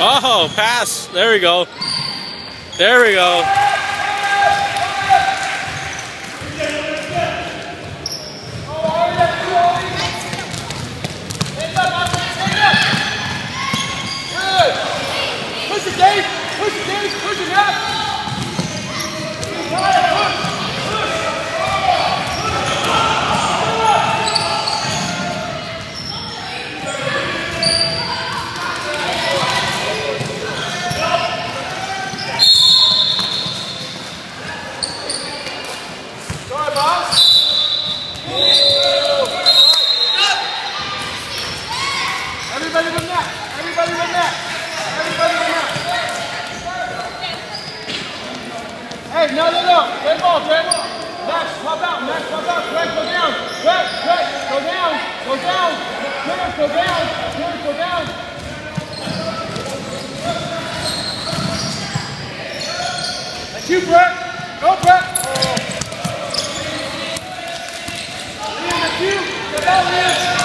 Oh, pass. There we go. There we go. Push it, Dave. Push it, Dave. Push it up. Go down. Go down. Go down. Go down. Down. You, Brett. Go, Brett. Liam.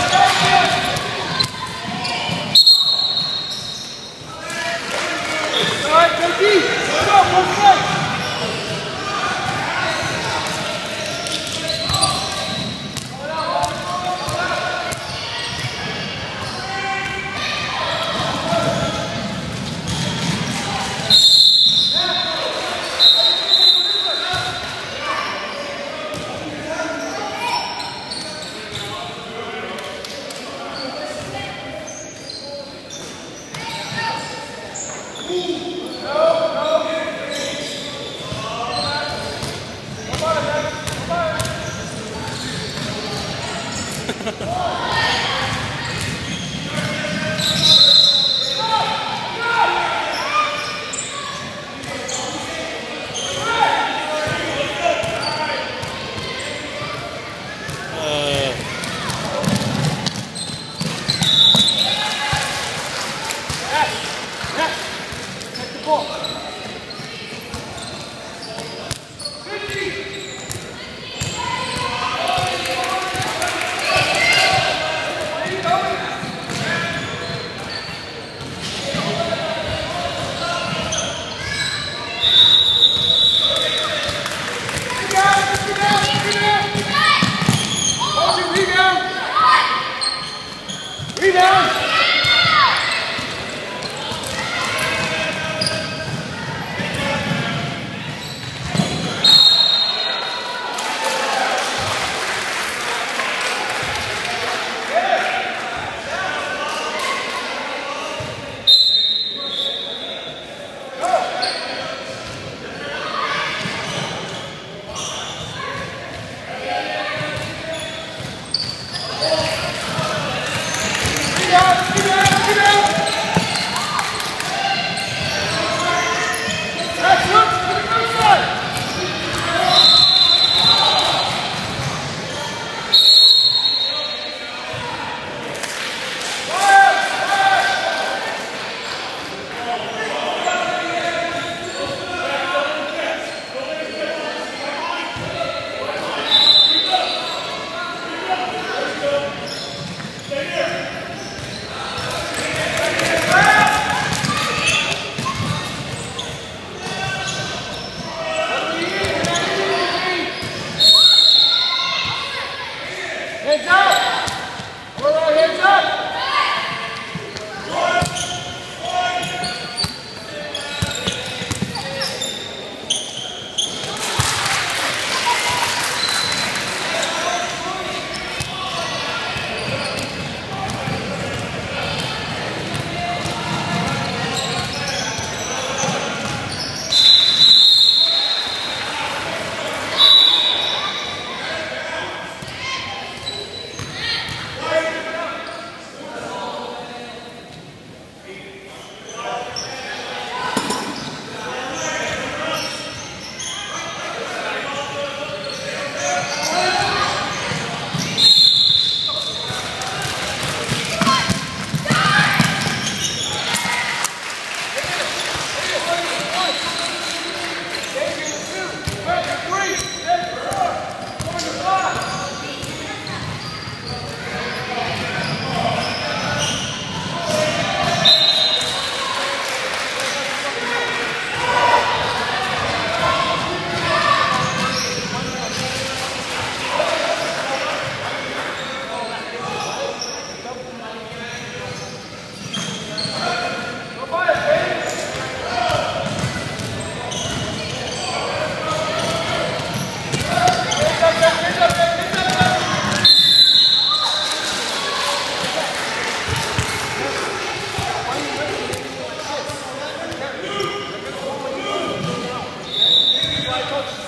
coach.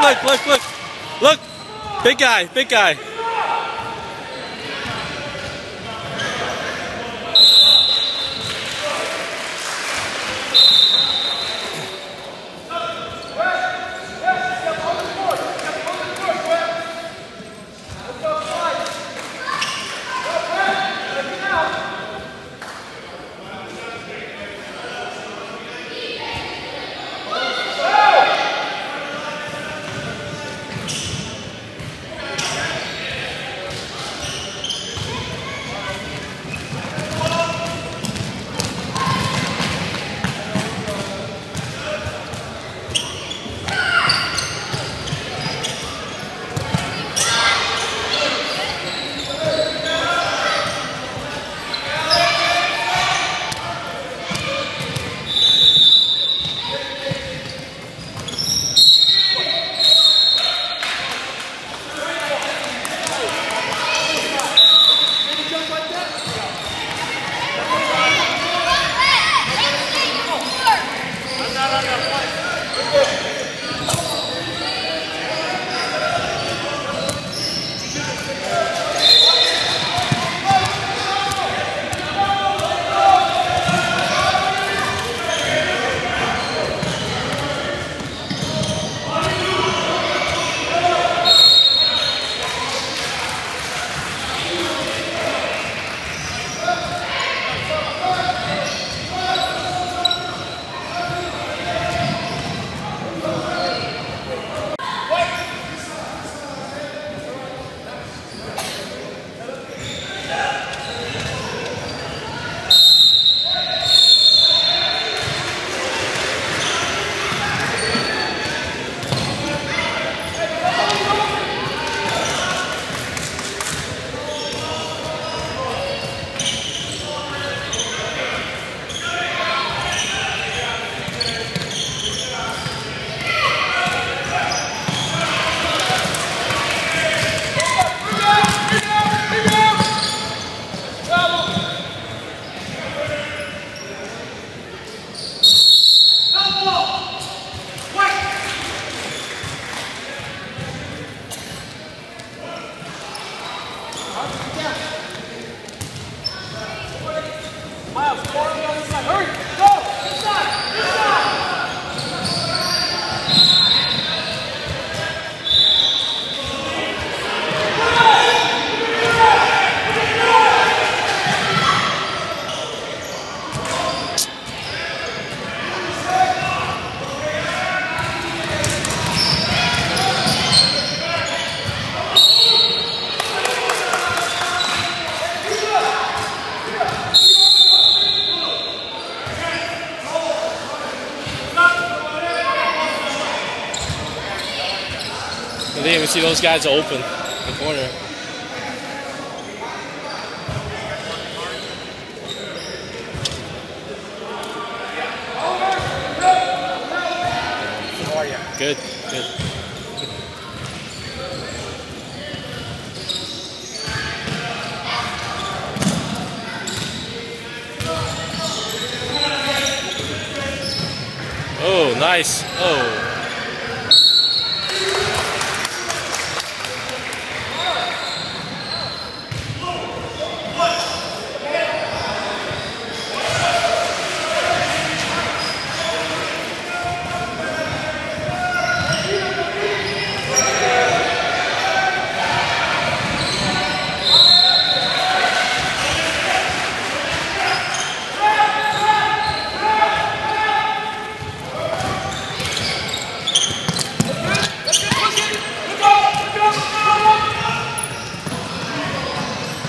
Look, look, look, look, look. Big guy, big guy. Those guys open in the corner. Are? Good, good. Oh, nice. Oh.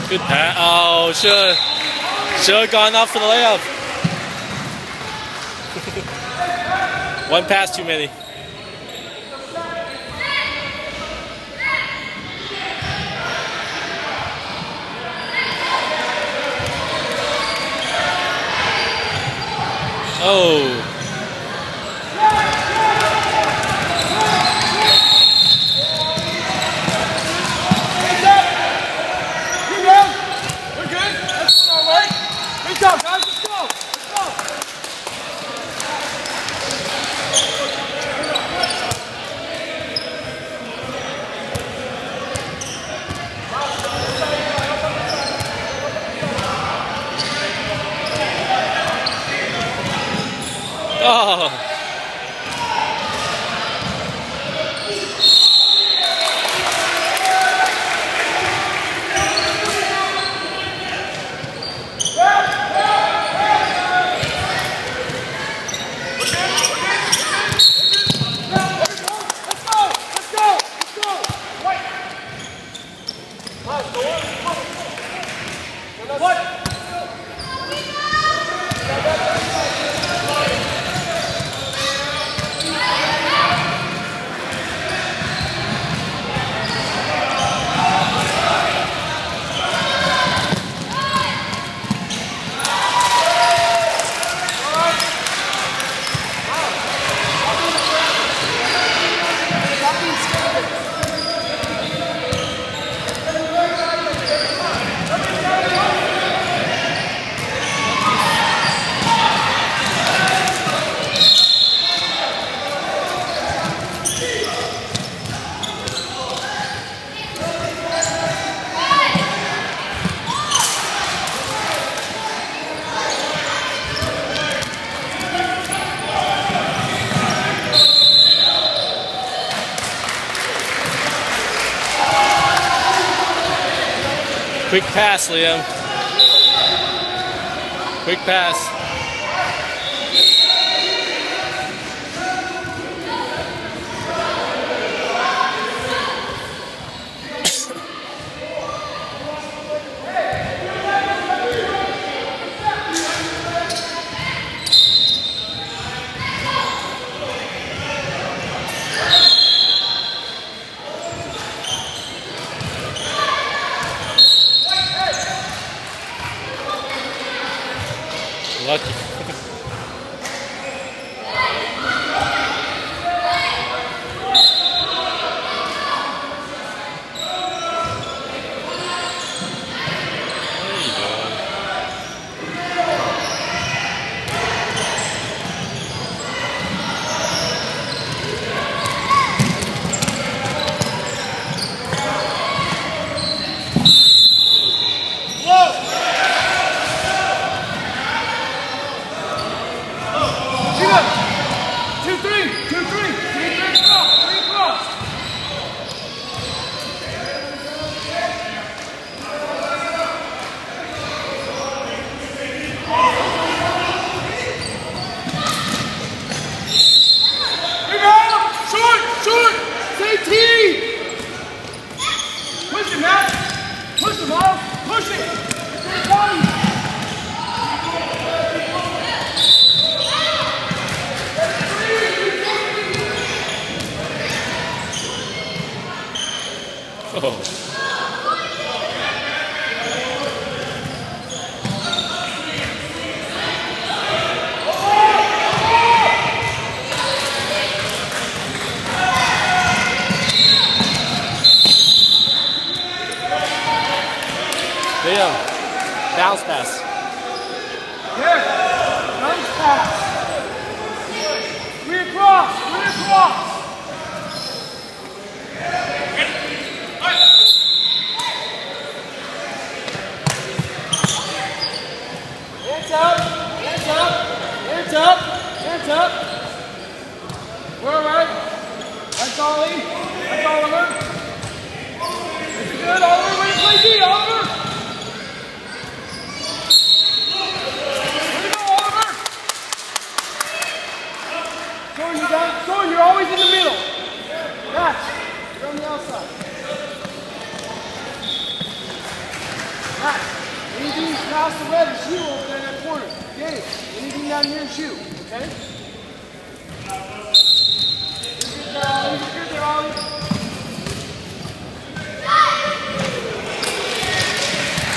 Good pass. Oh, should gone up for the layup. One pass too many. Oh. You good? We're good? That's all right. Good job, guys. Let's go. Let's go. Oh. Quick pass, Liam. Quick pass. You Jordan, you're always in the middle. Match. You're on the outside. Match. Anything past the red is shoe over there in that corner. Get it. Anything down here. Okay? Good there, Ollie.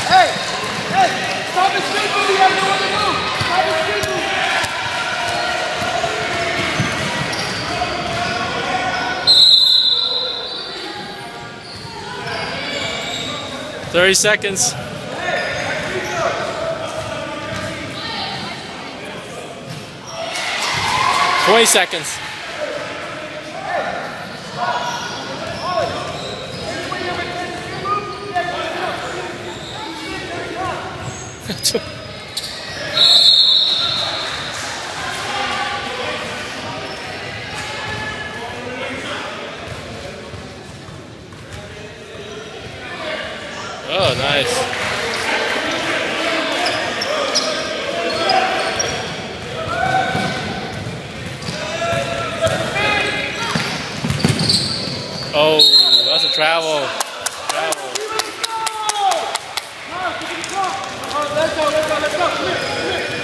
Hey! Hey! Stop the street move. You have no other move. 30 seconds. Twenty seconds. Nice. Oh, that's a travel. Travel. Let's go, let's go, let's go. Come here, come here.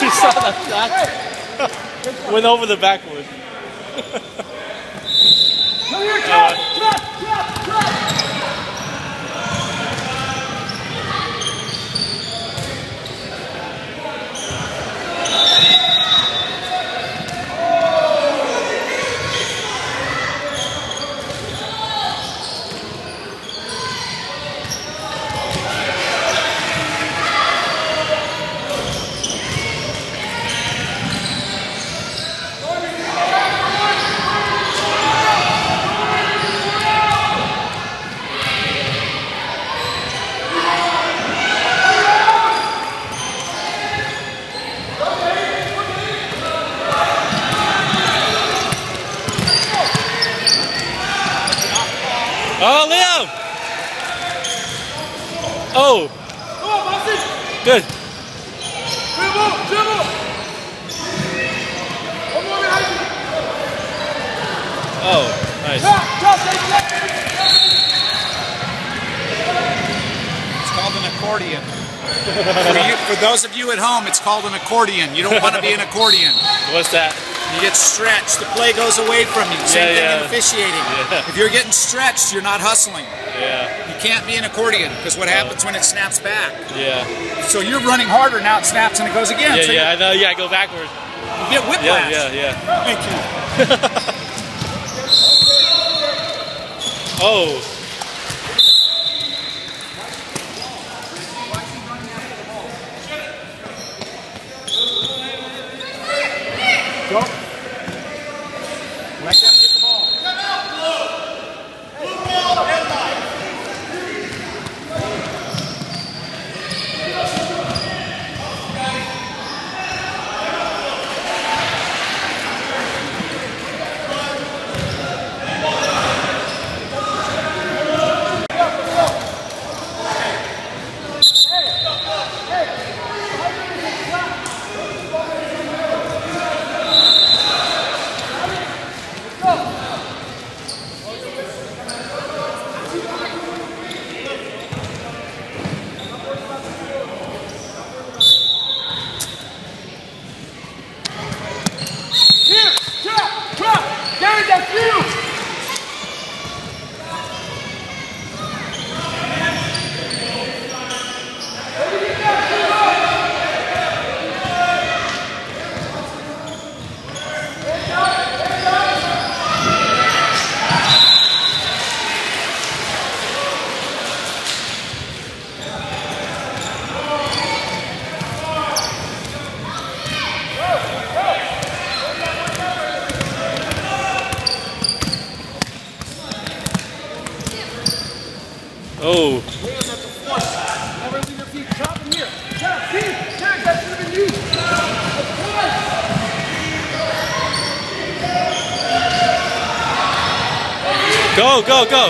You saw that shot? Went over the backwood. Come here, trap, trap, trap, trap. Oh, Liam! Oh, Come on, Boston. good. Dribble, dribble. One more behind you. Oh, nice. Trap, trap, stay flat. It's called an accordion. for, you, for those of you at home, it's called an accordion. You don't want to be an accordion. What's that? You get stretched, the play goes away from you. Yeah, Same thing yeah. in officiating. Yeah. If you're getting stretched, you're not hustling. Yeah, You can't be an accordion because what happens when it snaps back? yeah. So you're running harder now, it snaps and it goes again. Yeah, so yeah, I know. Yeah, I go backwards. you get whiplash. Yeah, yeah, yeah. Thank you. Oh, Go. Let them get the ball. Here, trap, trap. Gary, that's you. oh. Liam, that's a force. Never leave your feet. Trap in here. Trap, see? Terrence, that should have been you. Of course. Go, go,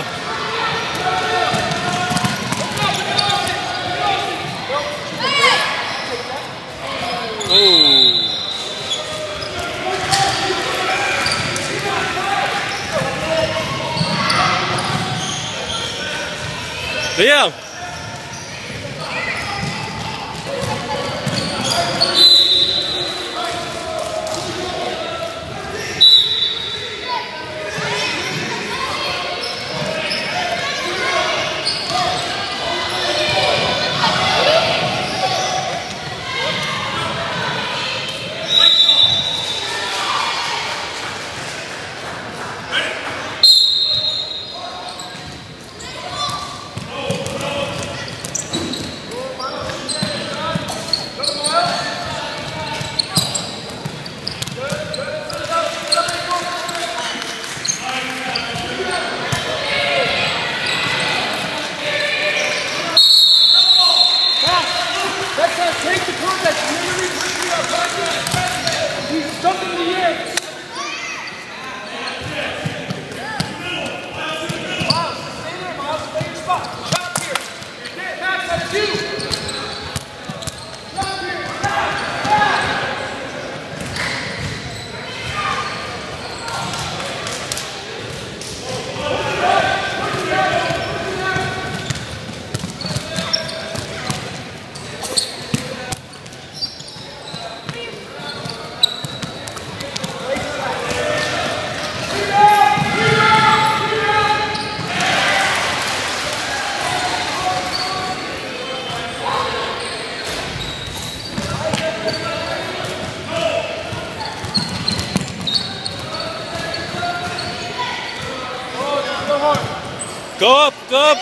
Go up, go up.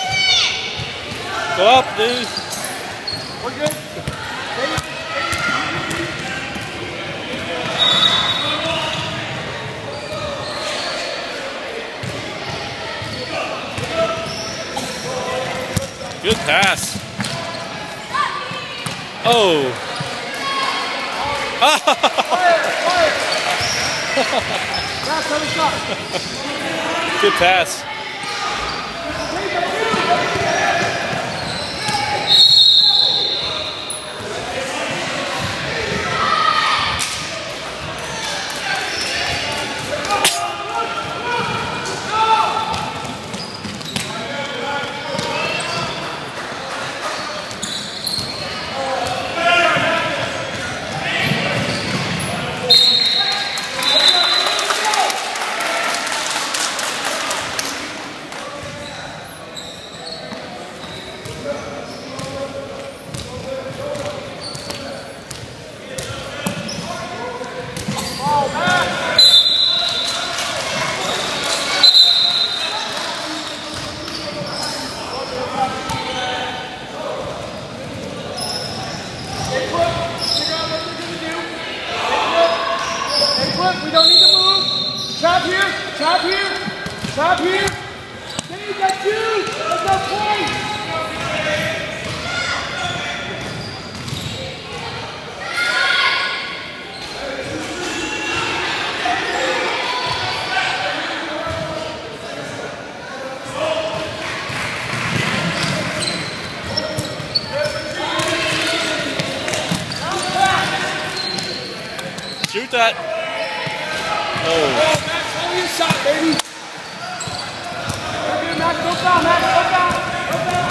Go up, dude. We're good. Good pass. Oh. Fire, fire. That's how we. Good pass. Chop here. Stop here. Dave, that's you. That's our point. Shoot that. Oh. Oh, Max, hold your shot, baby. You're good, Max. Go down, Max. Go down. Go down.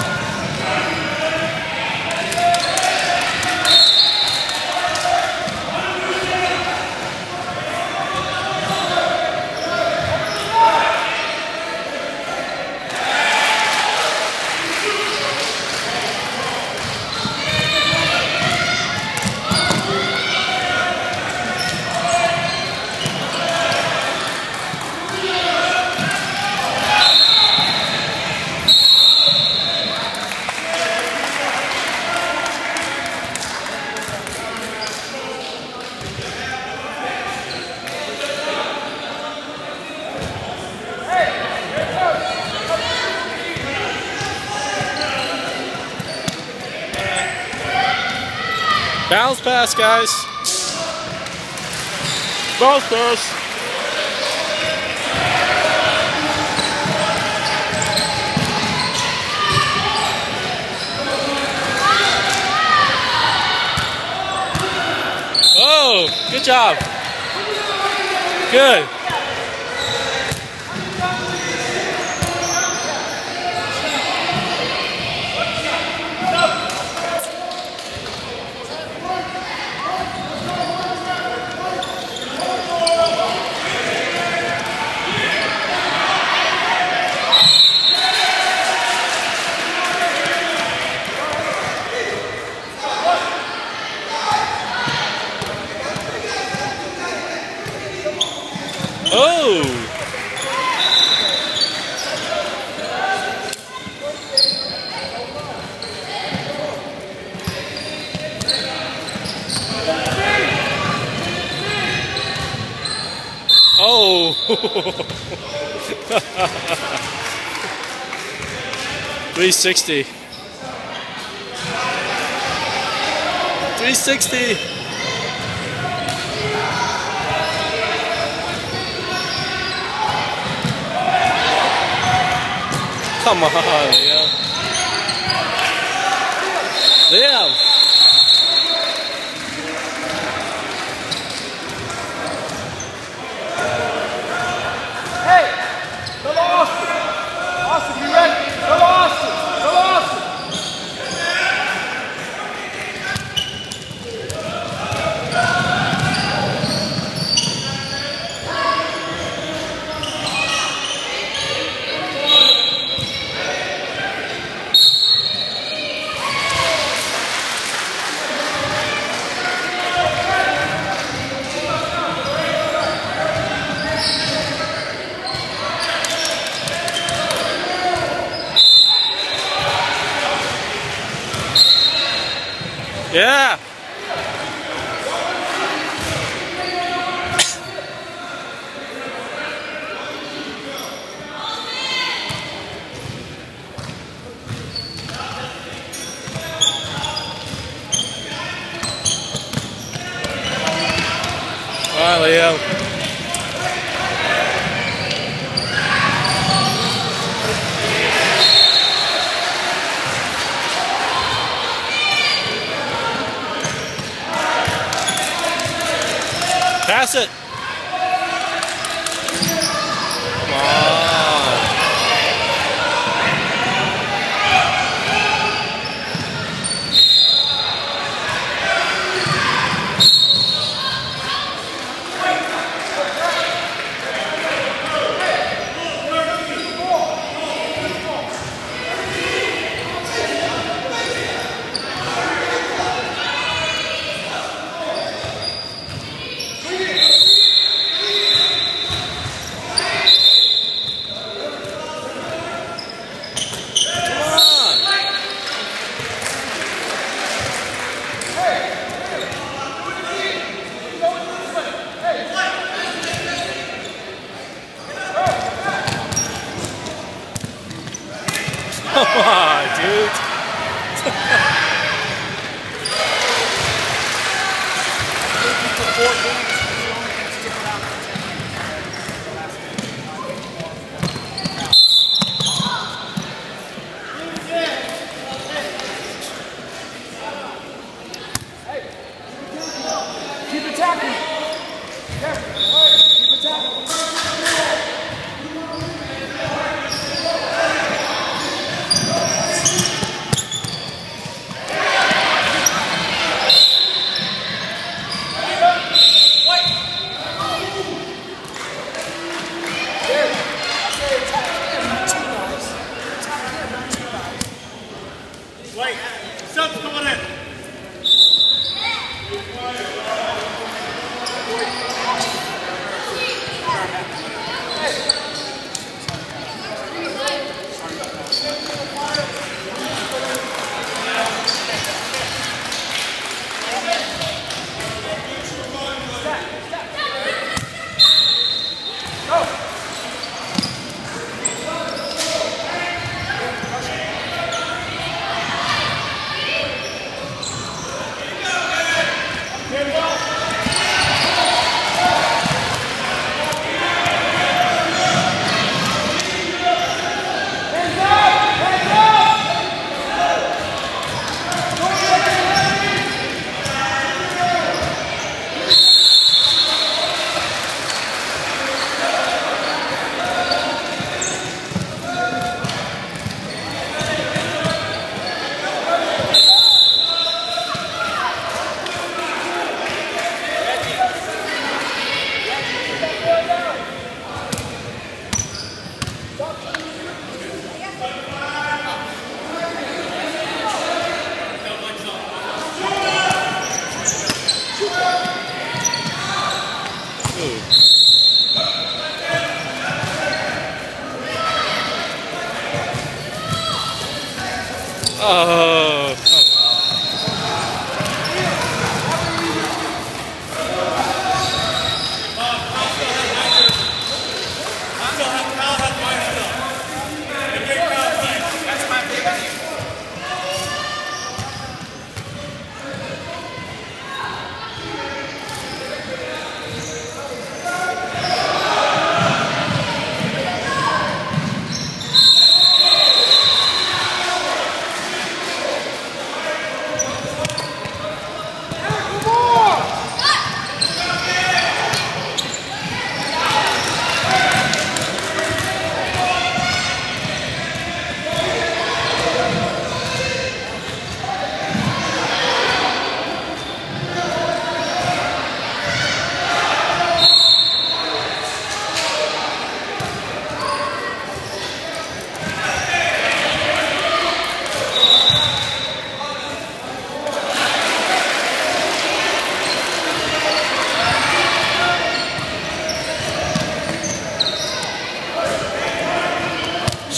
Bounce pass, guys. Bounce pass. Oh, good job. Good. Oh. Oh. 360. 360. Come on, Liam. Liam. Pass it.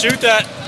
Shoot that.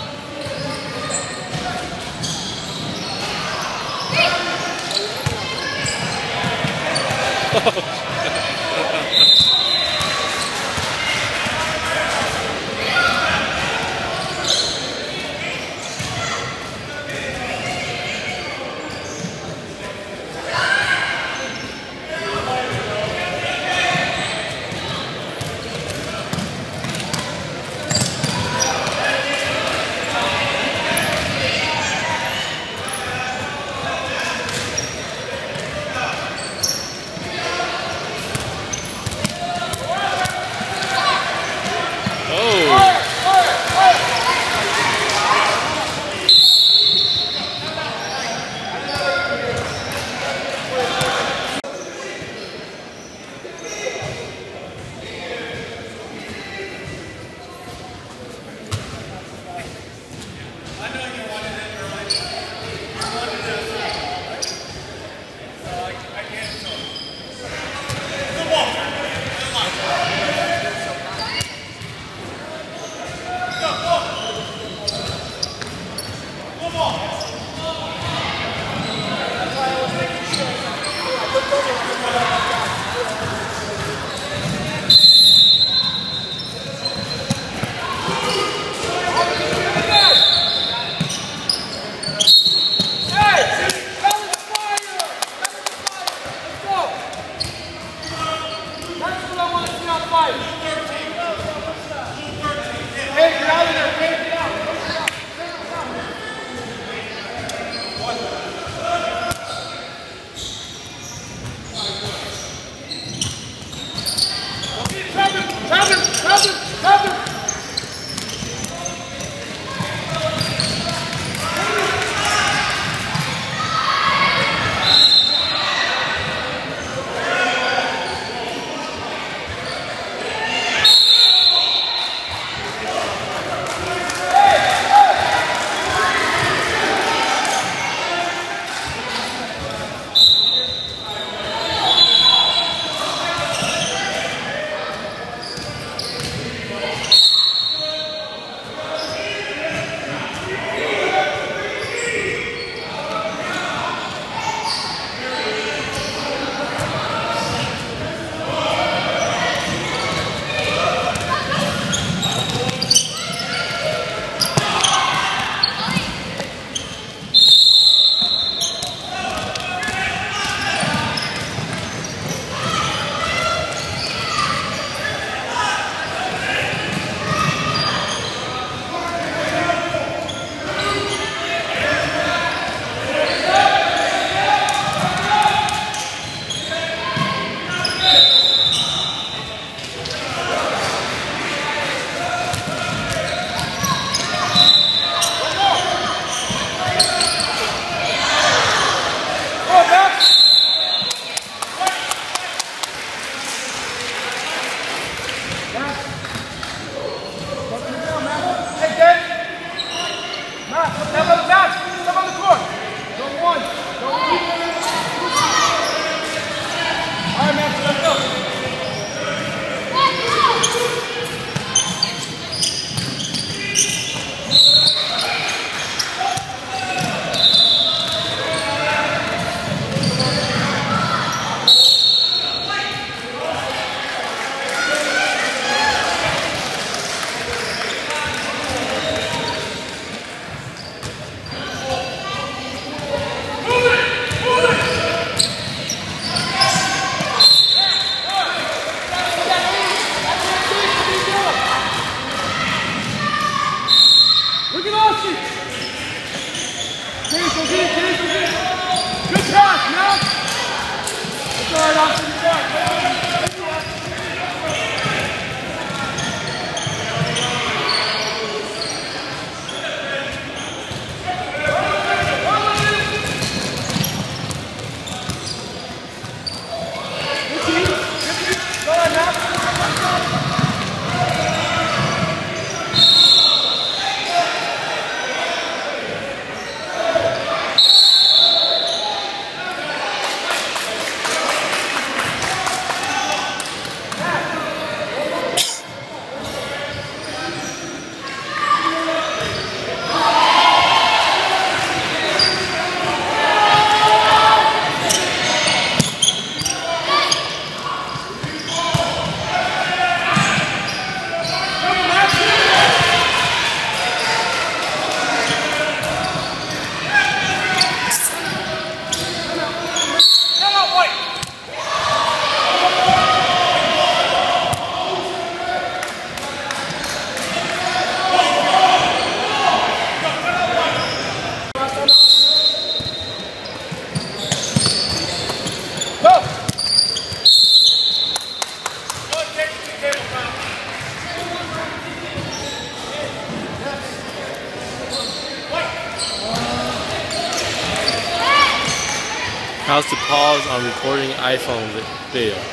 Recording iPhone vi- video.